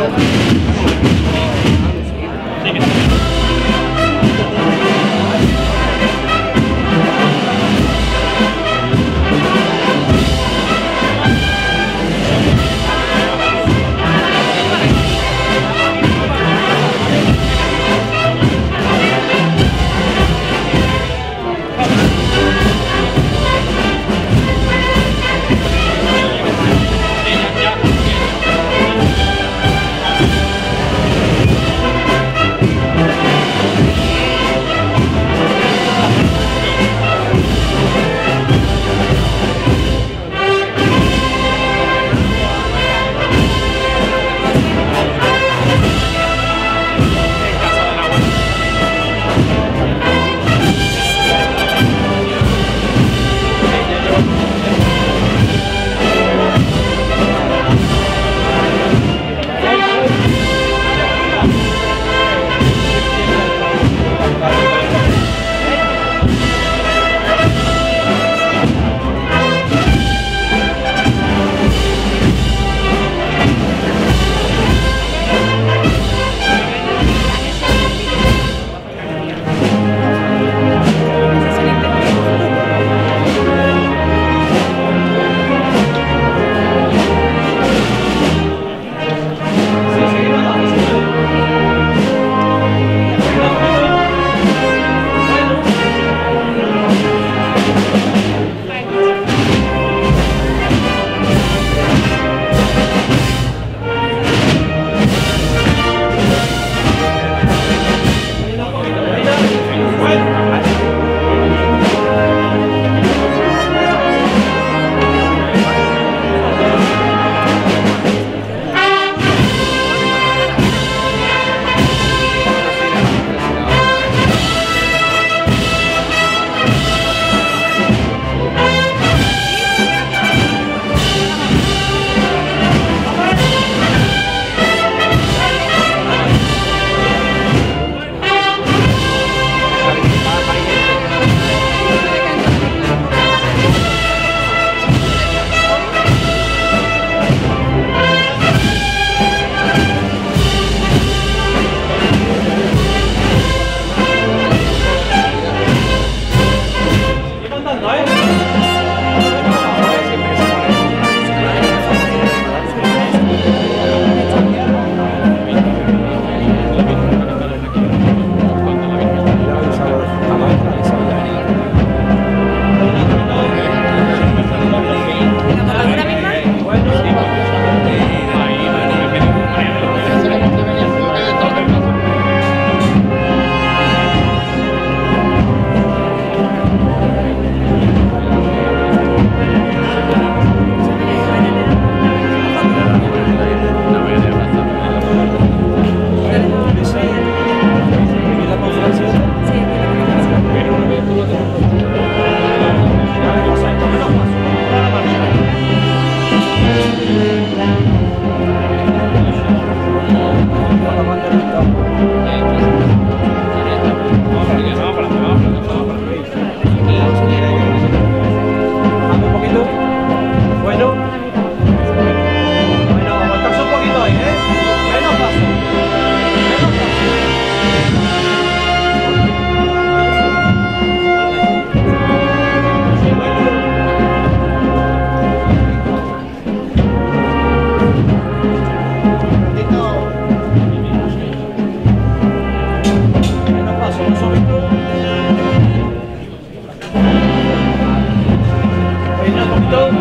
Yok. Amen. Cristo.